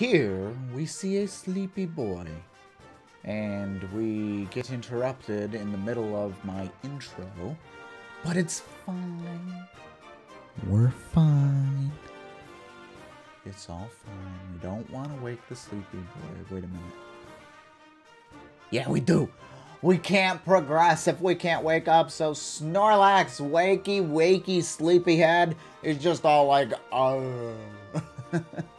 here we see a sleepy boy. And we get interrupted in the middle of my intro. But it's fine. We're fine. It's all fine. We don't want to wake the sleepy boy. Wait a minute. Yeah, we do. We can't progress if we can't wake up, so Snorlax, wakey, wakey, sleepyhead is just all like, oh.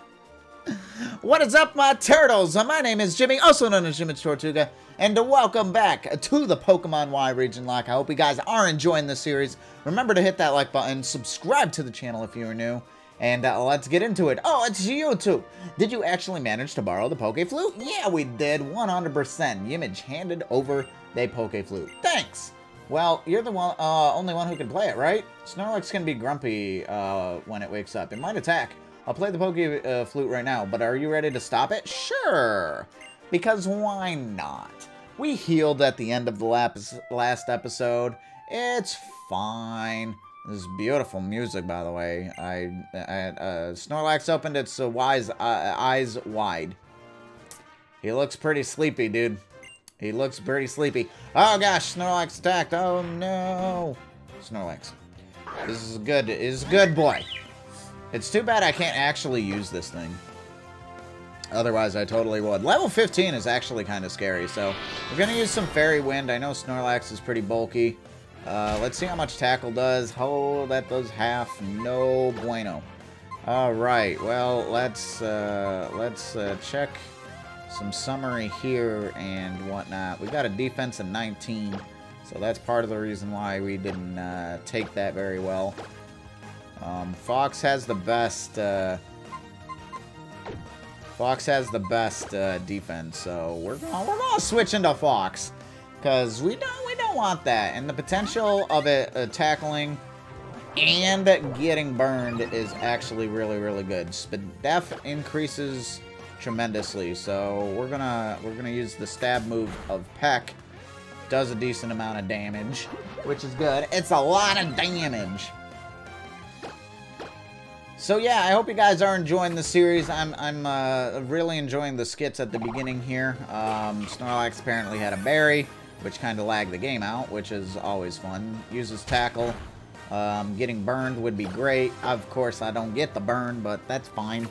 what is up, my turtles? My name is Jimmy, also known as Jimmy Tortuga, and welcome back to the Pokemon Y RegionLocke. I hope you guys are enjoying this series. Remember to hit that like button, subscribe to the channel if you're new, and uh, let's get into it. Oh, it's you two. Did you actually manage to borrow the Poke Flute? Yeah, we did, 100%. Ymmij handed over the Poke Flute. Thanks. Well, you're the one, uh, only one who can play it, right? Snorlax can be grumpy uh, when it wakes up. It might attack. I'll play the Poke uh, Flute right now, but are you ready to stop it? Sure. Because why not? We healed at the end of the last episode. It's fine. This is beautiful music, by the way. I, I uh, Snorlax opened its uh, wise uh, eyes wide. He looks pretty sleepy, dude. He looks pretty sleepy. Oh gosh, Snorlax attacked. Oh no, Snorlax. This is good. This is good, boy. It's too bad I can't actually use this thing. Otherwise, I totally would. Level 15 is actually kind of scary, so we're going to use some Fairy Wind. I know Snorlax is pretty bulky. Uh, let's see how much tackle does. Oh, that does half. No bueno. All right. Well, let's uh, let's uh, check some summary here and whatnot. We got a defense of 19, so that's part of the reason why we didn't uh, take that very well. Um, Fox has the best. Uh, Fox has the best uh, defense, so we're gonna, we're gonna switch into Fox because we don't we don't want that. And the potential of it uh, tackling and getting burned is actually really really good. Def increases tremendously, so we're gonna we're gonna use the stab move of Peck. Does a decent amount of damage, which is good. It's a lot of damage. So yeah, I hope you guys are enjoying the series. I'm, I'm uh, really enjoying the skits at the beginning here. Um, Snorlax apparently had a berry, which kind of lagged the game out, which is always fun. Uses tackle. Um, getting burned would be great. Of course, I don't get the burn, but that's fine.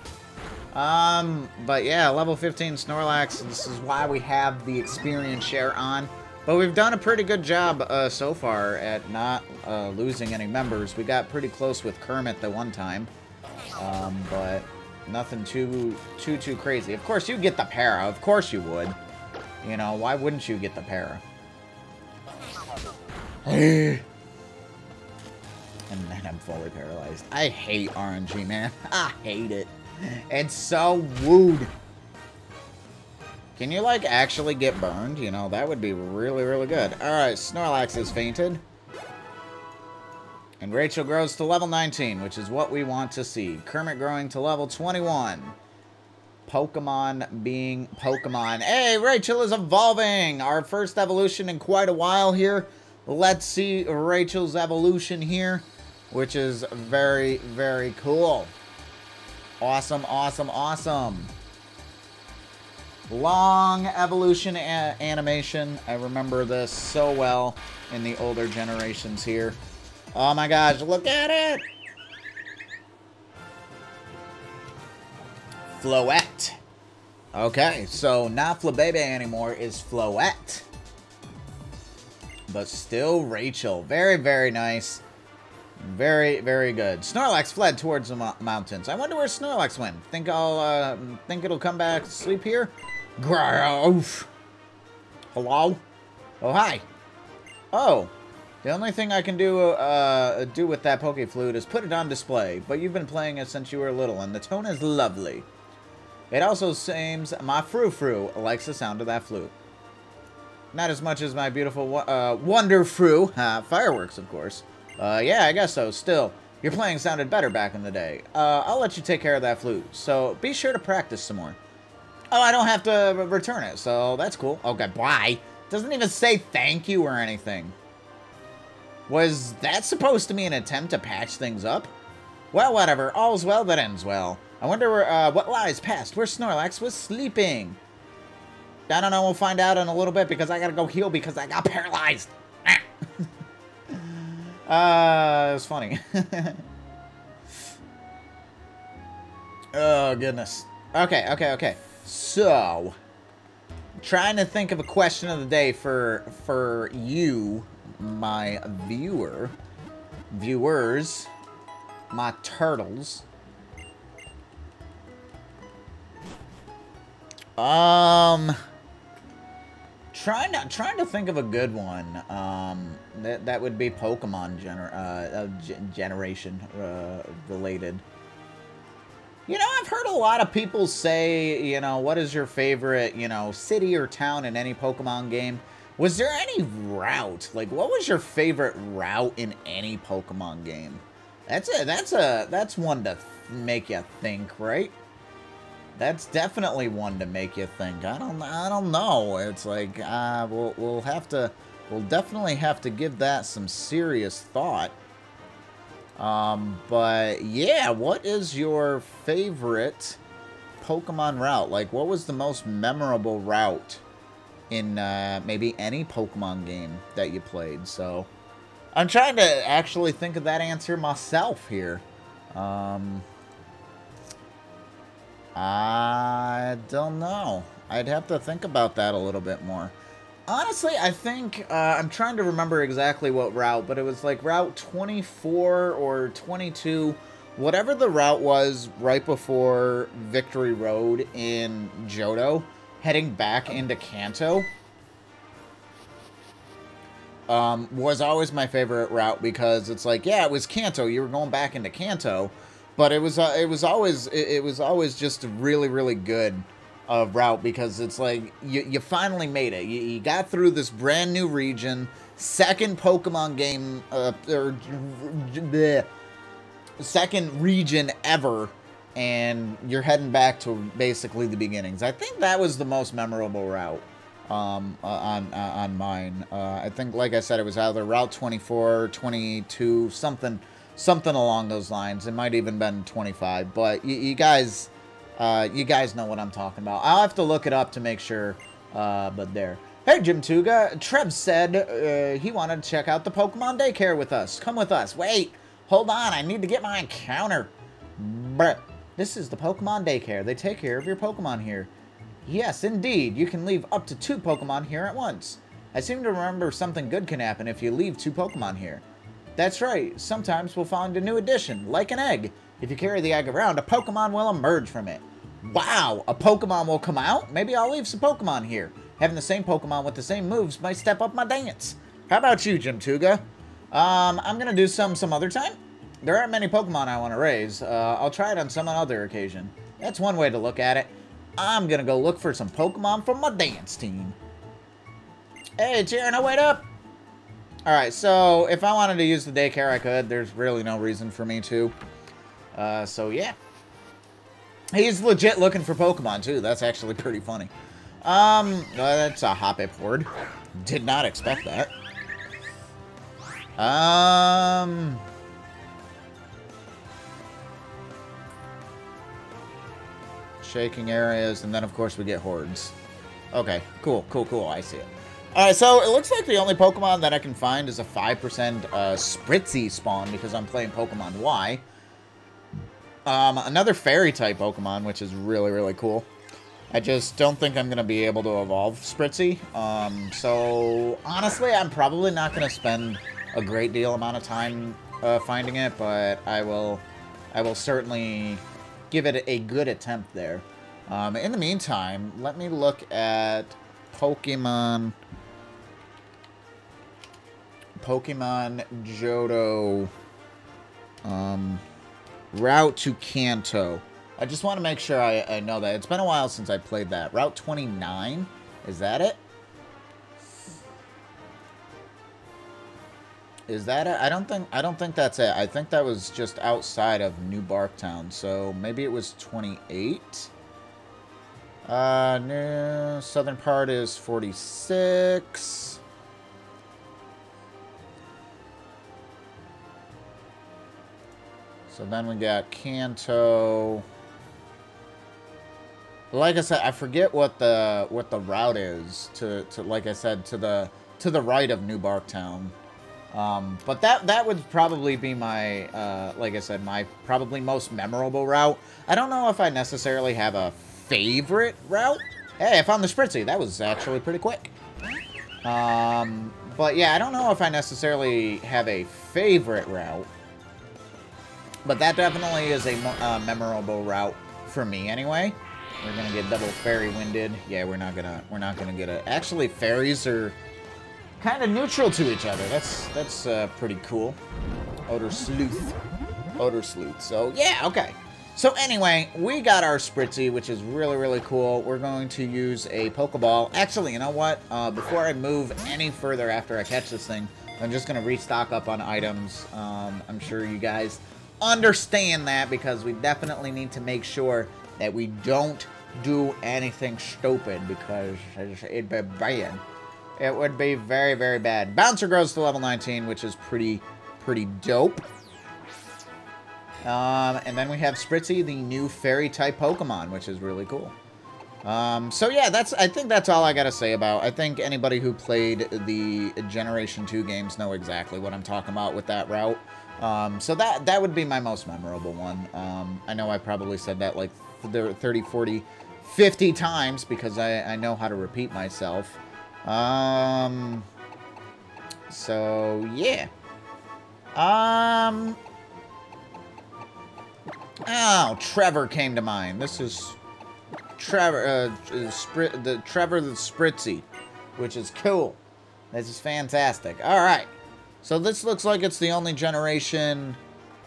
Um, but yeah, level 15 Snorlax, this is why we have the experience share on. But we've done a pretty good job uh, so far at not uh, losing any members. We got pretty close with Kermit the one time. Um, but nothing too, too, too crazy. Of course, you get the para. Of course you would. You know, why wouldn't you get the para? and then I'm fully paralyzed. I hate RNG, man. I hate it. It's so wooed. Can you, like, actually get burned? You know, that would be really, really good. Alright, Snorlax is fainted. And Rachel grows to level 19, which is what we want to see. Kermit growing to level 21. Pokemon being Pokemon. Hey, Rachel is evolving! Our first evolution in quite a while here. Let's see Rachel's evolution here, which is very, very cool. Awesome, awesome, awesome. Long evolution animation. I remember this so well in the older generations here. Oh my gosh, look at it! Floette. Okay, so not Flabebe anymore is Floette. But still Rachel. Very, very nice. Very, very good. Snorlax fled towards the mo mountains. I wonder where Snorlax went. Think I'll, uh, think it'll come back to sleep here? Growth. Hello? Oh, hi. Oh, the only thing I can do uh, do with that Poke Flute is put it on display, but you've been playing it since you were little, and the tone is lovely. It also seems my Fru-Fru likes the sound of that flute. Not as much as my beautiful uh, Wonder Fru. Uh, fireworks, of course. Uh, yeah, I guess so. Still, your playing sounded better back in the day. Uh, I'll let you take care of that flute, so be sure to practice some more. Oh, I don't have to return it, so that's cool. Okay, bye. Doesn't even say thank you or anything. Was that supposed to be an attempt to patch things up? Well, whatever. All's well that ends well. I wonder where, uh, what lies past where Snorlax was sleeping. I don't know. We'll find out in a little bit because I gotta go heal because I got paralyzed. uh, it was funny. oh, goodness. Okay, okay, okay. So, trying to think of a question of the day for for you, my viewer, viewers, my turtles. Um, trying to trying to think of a good one. Um, that that would be Pokemon gener uh, generation uh, related. You know, I've heard a lot of people say, you know, what is your favorite, you know, city or town in any Pokemon game? Was there any route? Like, what was your favorite route in any Pokemon game? That's a that's a that's one to make you think, right? That's definitely one to make you think. I don't I don't know. It's like uh, we'll we'll have to we'll definitely have to give that some serious thought. Um, but yeah, what is your favorite Pokemon route? Like, what was the most memorable route in uh, maybe any Pokemon game that you played? So, I'm trying to actually think of that answer myself here. Um, I don't know. I'd have to think about that a little bit more. Honestly, I think, uh, I'm trying to remember exactly what route, but it was like Route 24 or 22, whatever the route was right before Victory Road in Johto, heading back into Kanto, um, was always my favorite route because it's like, yeah, it was Kanto, you were going back into Kanto, but it was uh, it was always it, it, was always just a really really good uh, route because it's like you you finally made it. You, you got through this brand new region, second Pokemon game uh, or bleh, second region ever, and you're heading back to basically the beginnings. I think that was the most memorable route um, uh, on uh, on mine. Uh, I think, like I said, it was either Route 24, 22, something something along those lines. It might even been 25, but you, you guys, uh, you guys know what I'm talking about. I'll have to look it up to make sure, uh, but there. Hey, Jim Tuga. Trev said uh, he wanted to check out the Pokemon daycare with us. Come with us. Wait, hold on. I need to get my encounter. Bruh. This is the Pokemon daycare. They take care of your Pokemon here. Yes, indeed. You can leave up to two Pokemon here at once. I seem to remember something good can happen if you leave two Pokemon here. That's right, sometimes we'll find a new addition, like an egg. If you carry the egg around, a Pokemon will emerge from it. Wow, a Pokemon will come out? Maybe I'll leave some Pokemon here. Having the same Pokemon with the same moves might step up my dance. How about you, Jim Tuga? Um, I'm gonna do some some other time. There aren't many Pokemon I want to raise. Uh, I'll try it on some other occasion. That's one way to look at it. I'm gonna go look for some Pokemon for my dance team. Hey, Tierno, wait up! Alright, so if I wanted to use the daycare, I could. There's really no reason for me to. Uh, so yeah. He's legit looking for Pokemon, too. That's actually pretty funny. Um, that's a Hoppip horde. Did not expect that. Um... Shaking areas, and then of course we get hordes. Okay, cool, cool, cool. I see it. Alright, so it looks like the only Pokemon that I can find is a 5% uh, Spritzee spawn because I'm playing Pokemon Y. Um, another Fairy-type Pokemon, which is really, really cool. I just don't think I'm going to be able to evolve Spritzee. Um, so, honestly, I'm probably not going to spend a great deal amount of time uh, finding it, but I will, I will certainly give it a good attempt there. Um, in the meantime, let me look at Pokemon Pokemon Johto um, route to Kanto. I just want to make sure I, I know that. It's been a while since I played that. Route 29? Is that it? Is that? I don't think I don't think that's it. I think that was just outside of New Barktown. So maybe it was 28. Uh, new southern part is 46. So then we got Kanto. like I said, I forget what the what the route is to, to like I said to the to the right of New Barktown. Um, but that that would probably be my uh, like I said my probably most memorable route. I don't know if I necessarily have a favorite route. Hey, I found the Spritzee. That was actually pretty quick. Um, but yeah, I don't know if I necessarily have a favorite route. But that definitely is a uh, memorable route for me anyway. We're gonna get double fairy winded. Yeah, we're not gonna we're not gonna get a. Actually, fairies are kind of neutral to each other. That's that's uh, pretty cool. Odor sleuth, odor sleuth. So yeah, okay. So anyway, we got our Spritzee, which is really, really cool. We're going to use a Pokeball. Actually, you know what? Uh, before I move any further after I catch this thing, I'm just going to restock up on items. Um, I'm sure you guys understand that because we definitely need to make sure that we don't do anything stupid because it'd be bad. It would be very, very bad. Bouncer grows to level 19, which is pretty, pretty dope. Um, and then we have Spritzee, the new fairy-type Pokemon, which is really cool. Um, so yeah, that's I think that's all I gotta say about. I think anybody who played the Generation 2 games know exactly what I'm talking about with that route. Um, so that that would be my most memorable one. Um, I know I probably said that like 30, 40, 50 times because I, I know how to repeat myself. Um, so yeah. Um, Oh, Trevor came to mind. This is Trevor, uh, the Trevor the Spritzee, which is cool. This is fantastic. All right. So this looks like it's the only generation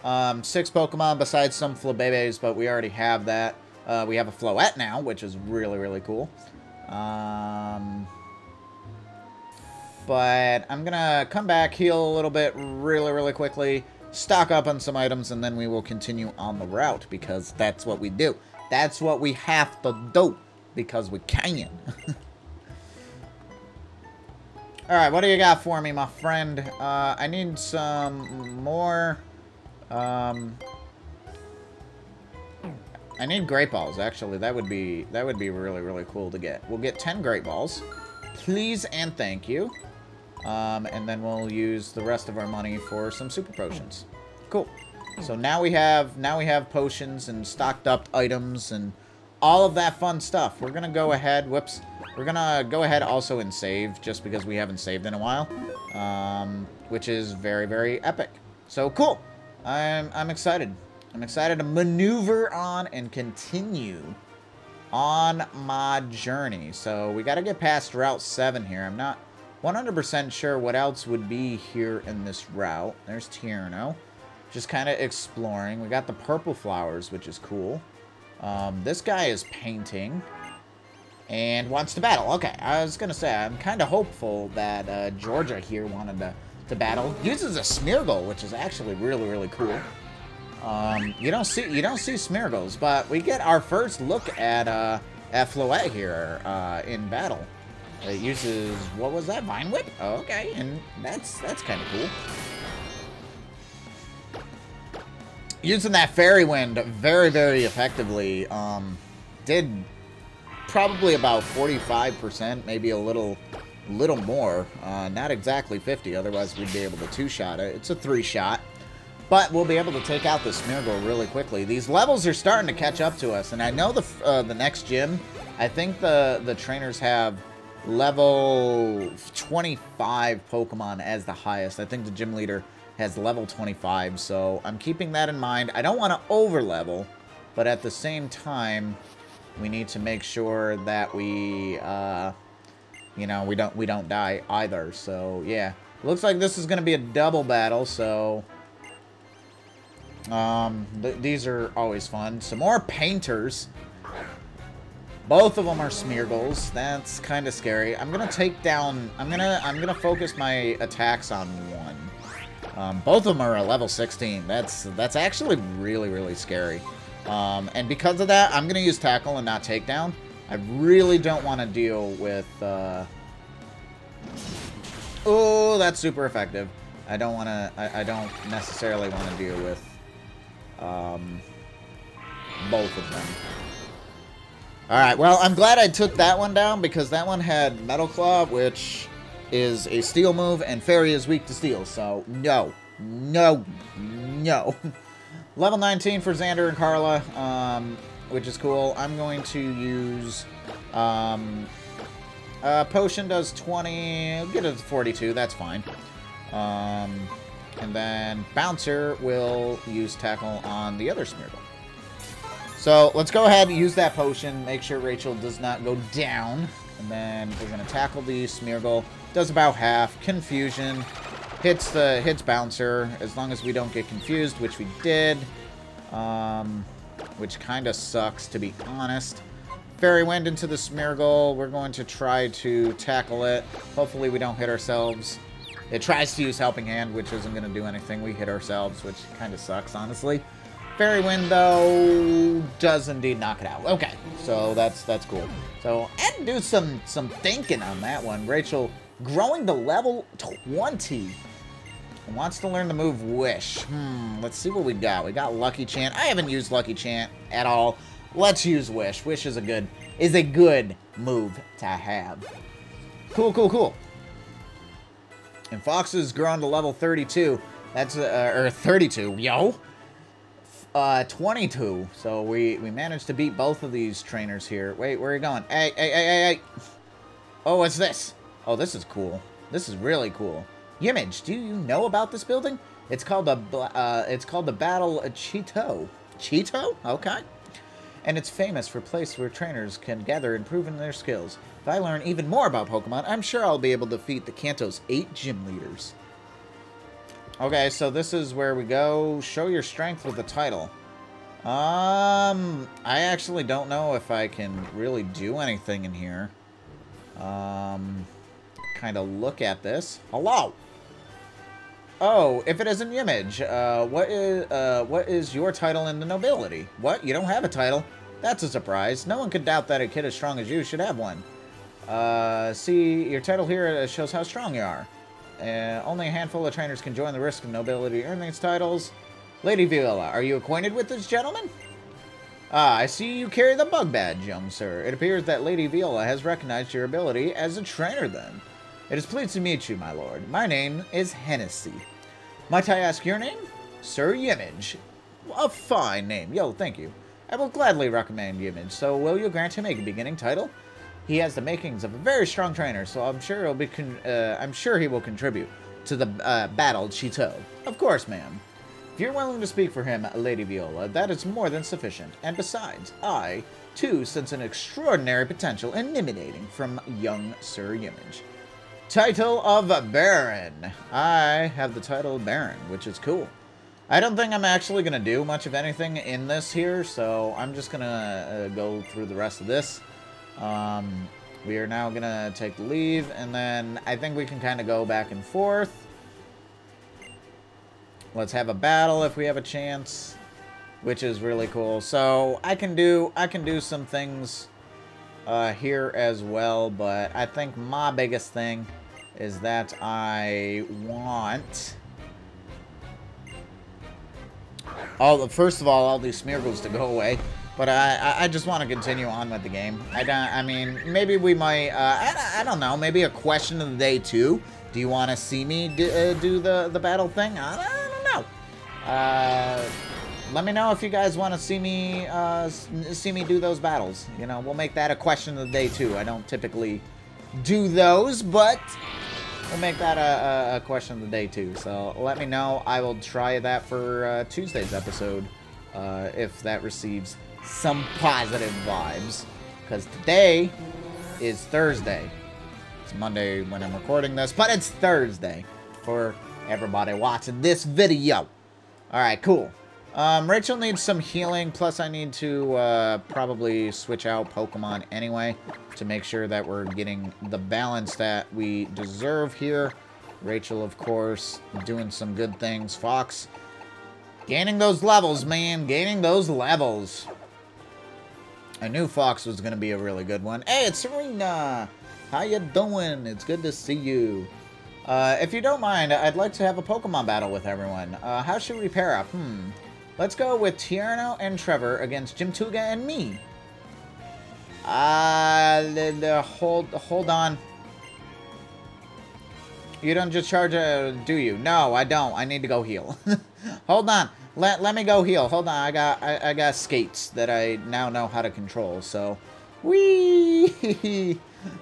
um, six Pokemon besides some Flabébés, but we already have that. Uh, we have a Floette now, which is really, really cool. Um, but I'm going to come back, heal a little bit really, really quickly stock up on some items, and then we will continue on the route, because that's what we do. That's what we have to do, because we can. Alright, what do you got for me, my friend? Uh, I need some more... Um, I need great balls, actually. That would be that would be really, really cool to get. We'll get 10 great balls. Please and thank you. Um, and then we'll use the rest of our money for some super potions. Cool. So now we have now we have potions and stocked up items and all of that fun stuff. We're gonna go ahead. Whoops. We're gonna go ahead also and save just because we haven't saved in a while, um, which is very very epic. So cool. I'm I'm excited. I'm excited to maneuver on and continue on my journey. So we got to get past Route 7 here. I'm not 100% sure what else would be here in this route. There's Tierno. Just kind of exploring. We got the purple flowers, which is cool. Um, this guy is painting. And wants to battle. Okay, I was going to say, I'm kind of hopeful that uh, Georgia here wanted to, to battle. Uses a Smeargle, which is actually really, really cool. Um, you don't see you don't see Smeargles, but we get our first look at uh, at Floette here uh, in battle. It uses, what was that, Vine Whip? Oh, okay, and that's that's kind of cool. Using that Fairy Wind very, very effectively, um, did probably about 45%, maybe a little little more. Uh, not exactly 50, otherwise we'd be able to two-shot it. It's a three-shot. But we'll be able to take out the Smeargle really quickly. These levels are starting to catch up to us, and I know the uh, the next gym, I think the, the trainers have level 25 Pokemon as the highest. I think the gym leader has level 25, so I'm keeping that in mind. I don't want to over-level, but at the same time, we need to make sure that we, uh, you know, we don't we don't die either. So yeah, looks like this is going to be a double battle. So um, th these are always fun. Some more painters. Both of them are Smeargles. That's kind of scary. I'm gonna take down. I'm gonna. I'm gonna focus my attacks on one. Um, both of them are a level 16. That's that's actually really really scary. Um, and because of that, I'm gonna use tackle and not takedown. I really don't want to deal with. Uh... Oh, that's super effective. I don't want to. I, I, don't necessarily want to deal with um, both of them. Alright, well, I'm glad I took that one down because that one had Metal Claw, which is a steel move, and Fairy is weak to steel, so no. No. No. Level 19 for Xander and Carla, um, which is cool. I'm going to use... Um, uh, potion does 20, get it to 42, that's fine. Um, and then Bouncer will use Tackle on the other Smeargle. So let's go ahead and use that potion, make sure Rachel does not go down. And then we're going to tackle the Smeargle. Does about half. Confusion. Hits the hits Bouncer, as long as we don't get confused, which we did. Um, which kind of sucks, to be honest. Fairy Wind into the Smeargle. We're going to try to tackle it. Hopefully we don't hit ourselves. It tries to use Helping Hand, which isn't going to do anything. We hit ourselves, which kind of sucks, honestly. Fairy Wind, though, does indeed knock it out. Okay, so that's that's cool. So, and do some, some thinking on that one. Rachel growing to level 20. Wants to learn the move Wish. Hmm, let's see what we got. We got Lucky Chant. I haven't used Lucky Chant at all. Let's use Wish. Wish is a good is a good move to have. Cool, cool, cool. And Fox has grown to level 32. That's uh, or 32. Yo. Uh, 22. So we we managed to beat both of these trainers here. Wait, where are you going? Hey, hey, hey, hey, hey. Oh, what's this? Oh, this is cool. This is really cool. Image, do you know about this building? It's called the uh, it's called the Battle Cheeto. Cheeto? Okay. And it's famous for place where trainers can gather and prove their skills. If I learn even more about Pokemon, I'm sure I'll be able to defeat the Kalos's eight gym leaders. Okay, so this is where we go. Show your strength with the title. Um, I actually don't know if I can really do anything in here. Um, kind of look at this. Hello! Oh, if it is an image, uh, what is, uh, what is your title in the nobility? What? You don't have a title? That's a surprise. No one could doubt that a kid as strong as you should have one. Uh, see, your title here shows how strong you are. Uh, only a handful of trainers can join the risk of nobility earn these titles. Lady Viola, are you acquainted with this gentleman? Ah, I see you carry the bug badge, young sir. It appears that Lady Viola has recognized your ability as a trainer, then. It is pleased to meet you, my lord. My name is Hennessy. Might I ask your name? Sir Ymmij. A fine name. Yo, thank you. I will gladly recommend Ymmij, so will you grant him a beginning title? He has the makings of a very strong trainer, so I'm sure he'll be uh, I'm sure he will contribute to the uh, battle Chito. Of course, ma'am. If you're willing to speak for him, Lady Viola, that is more than sufficient. And besides, I, too, sense an extraordinary potential emanating from young Sir Ymmij. Title of Baron. I have the title Baron, which is cool. I don't think I'm actually going to do much of anything in this here, so I'm just going to uh, go through the rest of this. Um, we are now going to take leave, and then I think we can kind of go back and forth. Let's have a battle if we have a chance, which is really cool. So I can do I can do some things uh, here as well, but I think my biggest thing is that I want... All the, first of all, all these Smeargles to go away. But I, I just want to continue on with the game. I don't, I mean, maybe we might, uh, I, I don't know, maybe a question of the day too. Do you want to see me do, uh, do the, the battle thing? I, I don't know. Uh, let me know if you guys want to see me uh, see me do those battles. You know, we'll make that a question of the day too. I don't typically do those, but we'll make that a, a, question of the day too. So let me know. I will try that for uh, Tuesday's episode uh, if that receives some positive vibes. Because today is Thursday. It's Monday when I'm recording this, but it's Thursday for everybody watching this video. Alright, cool. Um, Rachel needs some healing, plus I need to uh, probably switch out Pokemon anyway to make sure that we're getting the balance that we deserve here. Rachel, of course, doing some good things. Fox, gaining those levels, man. Gaining those levels. I knew Fox was going to be a really good one. Hey, it's Serena! How you doing? It's good to see you. Uh, if you don't mind, I'd like to have a Pokemon battle with everyone. Uh, how should we pair up? Hmm. Let's go with Tierno and Trevor against Jim Tuga and me. Uh, hold, hold on. You don't just charge a, do you? No, I don't. I need to go heal. hold on. Let, let me go heal. Hold on. I got I, I got skates that I now know how to control. So, wee.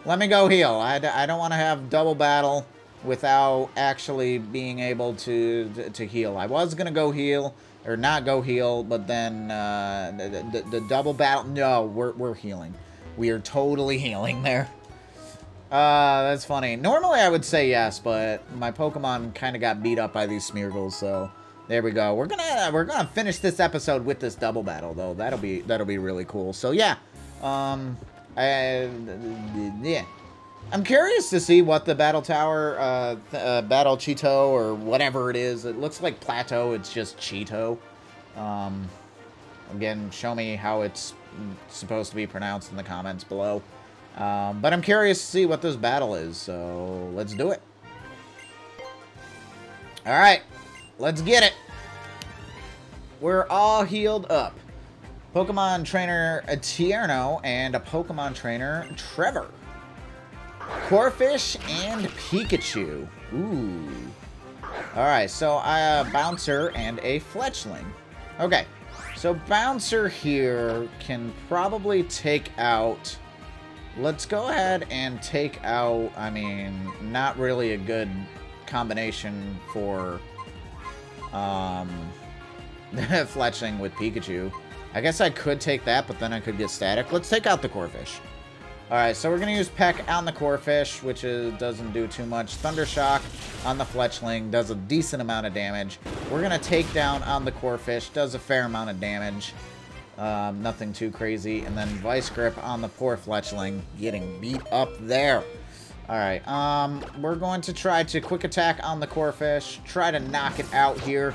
let me go heal. I, I don't want to have double battle without actually being able to, to, to heal. I was going to go heal or not go heal, but then uh, the, the, the double battle. No, we're, we're healing. We are totally healing there. Uh, that's funny. Normally I would say yes, but my Pokemon kind of got beat up by these Smeargles, so there we go. We're gonna we're gonna finish this episode with this double battle though. That'll be that'll be really cool. So yeah, um, I, yeah. I'm curious to see what the battle tower, uh, uh, battle Cheeto or whatever it is. It looks like plateau. It's just Cheeto. Um, again, show me how it's supposed to be pronounced in the comments below. Um, but I'm curious to see what this battle is, so let's do it. Alright, let's get it. We're all healed up. Pokemon Trainer Tierno and a Pokemon Trainer Trevor. Corphish and Pikachu. Ooh. Alright, so I uh, Bouncer and a Fletchling. Okay, so Bouncer here can probably take out Let's go ahead and take out, I mean, not really a good combination for um, Fletchling with Pikachu. I guess I could take that, but then I could get static. Let's take out the Corphish. Alright, so we're going to use Peck on the Corphish, which is, doesn't do too much. Thundershock on the Fletchling does a decent amount of damage. We're going to take down on the Corphish, does a fair amount of damage. Um, nothing too crazy. And then Vice Grip on the poor Fletchling, getting beat up there. Alright, um, we're going to try to quick attack on the Corphish, try to knock it out here.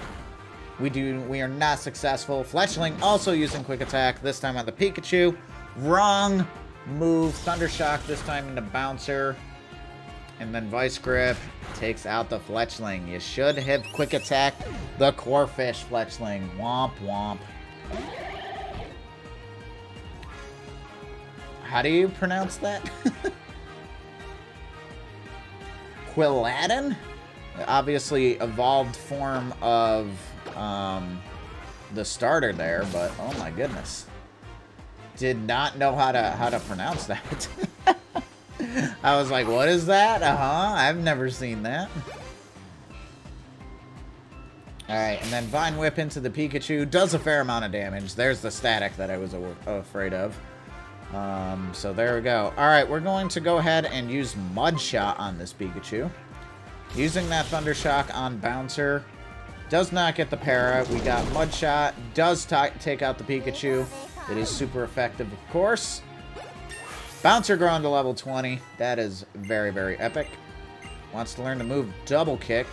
We do, we are not successful. Fletchling also using quick attack, this time on the Pikachu. Wrong move, Thundershock this time into Bouncer. And then Vice Grip takes out the Fletchling. You should have quick attack the Corphish Fletchling. Womp womp. How do you pronounce that? Quilladin? Obviously evolved form of um, the starter there, but oh my goodness. Did not know how to how to pronounce that. I was like, what is that? Uh-huh, I've never seen that. Alright, and then Vine Whip into the Pikachu. Does a fair amount of damage. There's the static that I was afraid of. Um, so there we go. Alright, we're going to go ahead and use Mud Shot on this Pikachu. Using that Thunder Shock on Bouncer. Does not get the para. We got Mud Shot. Does take out the Pikachu. It is super effective, of course. Bouncer growing to level 20. That is very, very epic. Wants to learn to move Double Kick.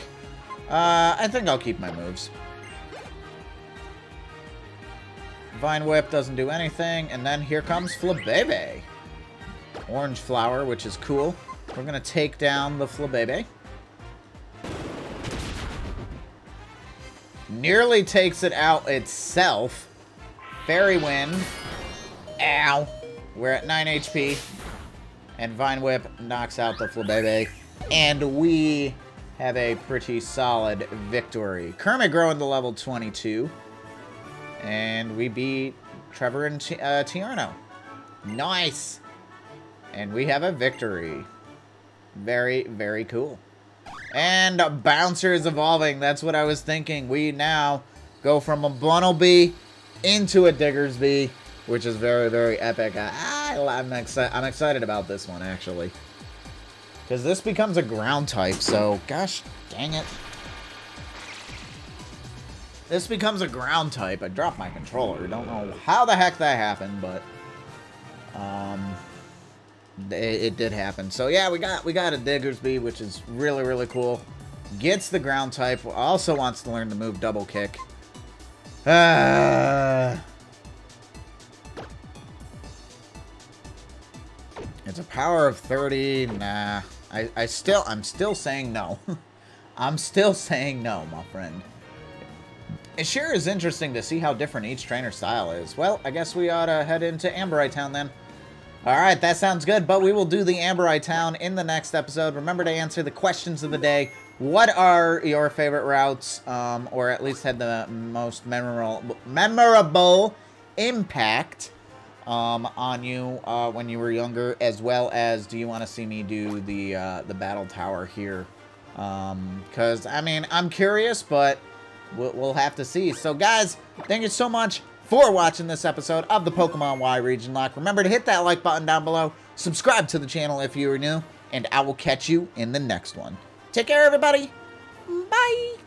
Uh, I think I'll keep my moves. Vine Whip doesn't do anything. And then here comes Flabebe. Orange Flower, which is cool. We're going to take down the Flabebe. Nearly takes it out itself. Fairy Wind. Ow. We're at 9 HP. And Vine Whip knocks out the Flabebe. And we have a pretty solid victory. Kermit growing to level 22. And we beat Trevor and uh, Tierno. Nice! And we have a victory. Very, very cool. And Bouncer is evolving. That's what I was thinking. We now go from a Bunnelby into a Diggersby, which is very, very epic. I, I'm, exci I'm excited about this one, actually. Because this becomes a ground type, so gosh dang it. This becomes a ground type. I dropped my controller. Don't know how the heck that happened, but um, it, it did happen. So yeah, we got we got a Diggersby, which is really really cool. Gets the ground type. Also wants to learn to move double kick. Uh, it's a power of 30. Nah. I, I still I'm still saying no. I'm still saying no, my friend. It sure is interesting to see how different each trainer style is. Well, I guess we ought to head into Amberite Town then. All right, that sounds good, but we will do the Amberite Town in the next episode. Remember to answer the questions of the day. What are your favorite routes, um, or at least had the most memorable, memorable impact um, on you uh, when you were younger, as well as do you want to see me do the uh, the battle tower here? Because, um, I mean, I'm curious, but we'll, we'll have to see. So, guys, thank you so much for watching this episode of the Pokemon Y RegionLocke. Remember to hit that like button down below, subscribe to the channel if you are new, and I will catch you in the next one. Take care, everybody. Bye.